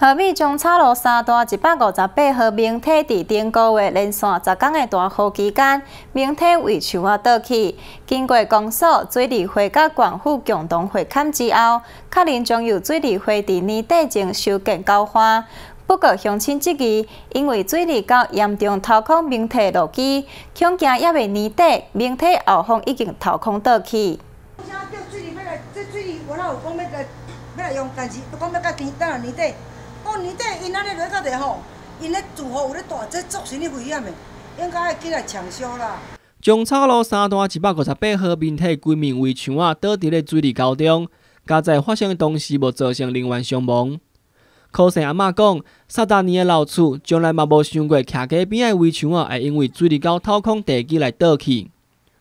河美中叉路三段一百五十八号明体伫顶个月连续十天的大雨期间，明体为树啊倒去。经过公所、水利会甲县府共同会勘之后，确认将由水利会伫年底前修建交花。不过乡亲质疑，因为水利沟严重掏空明体路基，恐惊还未年底，明体后方已经掏空倒去。水利要来，这水利我有讲要来要来用，但是讲要到年年底。过年底因安尼落到地吼，因咧住户有咧大，这造成哩危险的，应该要起来抢修啦。中草路三段一百五十八号面体规面围墙啊倒伫咧水利沟中，加在发生的同时无造成人员伤亡。可生阿嬷讲，三十年的老厝，从来嘛无想过徛街边的围墙啊，会因为水利沟掏空地基来倒去。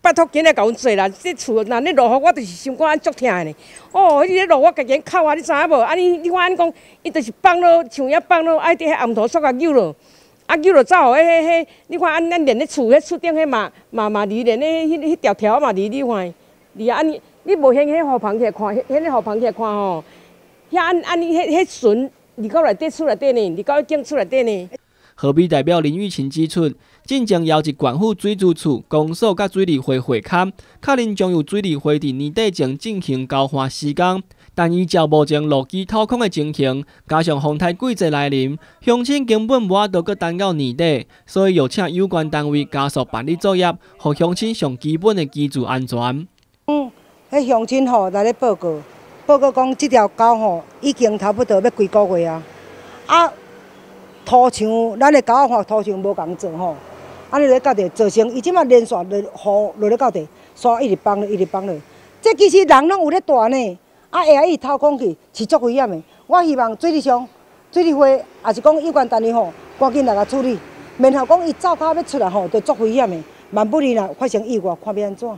拜托，紧来甲阮做啦！这厝若你落雨，我就是心肝足疼的。哦，迄个落我家己哭啊！你知影无？啊，你你看安尼讲，伊就是放落像遐放落，爱伫遐暗土煞甲扭落，啊扭落走，迄迄迄，你看安咱连咧厝迄厝顶迄嘛嘛嘛离连咧迄迄条条嘛离，你看离啊！你你无掀迄雨棚起来看，掀迄雨棚起来看吼，遐安安尼迄迄船离到内底厝内底呢，离到间厝内底呢。河北代表林玉琴指出，正将邀集管府水资处、公所甲水利会会勘，确认将由水利会伫年底前进行交换施工。但依照目前路基掏空的情形，加上风台季节来临，乡亲根本无法度搁等到年底，所以要请有关单位加速办理作业，互乡亲上基本的居住安全。嗯，迄乡亲吼来咧报告，报告讲这条沟吼已经差不多要几个月啊，啊。土墙，咱的狗仔吼，土墙无共做吼，安尼咧到地造成伊即马连续落雨落咧到地，沙一直放咧，一直放咧。这其实人拢有咧住呢，啊下伊偷空去是足危险的。我希望水利上、水利会，也是讲有关单位吼，赶紧来甲处理，免后讲伊走卡要出来吼，就足危险的。万不利啦，发生意外，看要安怎？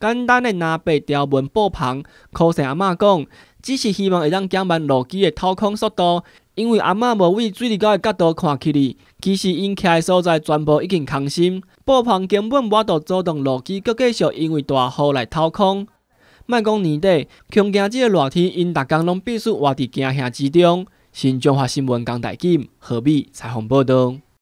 简单的拿白条纹布棚，可是阿嬷讲，只是希望会当减慢路基的掏空速度。因为阿嬷无位水利沟的角度看起哩，其实因徛的所在全部已经空心，布棚根本无法度阻挡路基，搁继续因为大雨来掏空。莫讲年底，恐惊即个热天，因逐工拢必须活伫惊吓之中。新中华新闻江大金何必采访报道。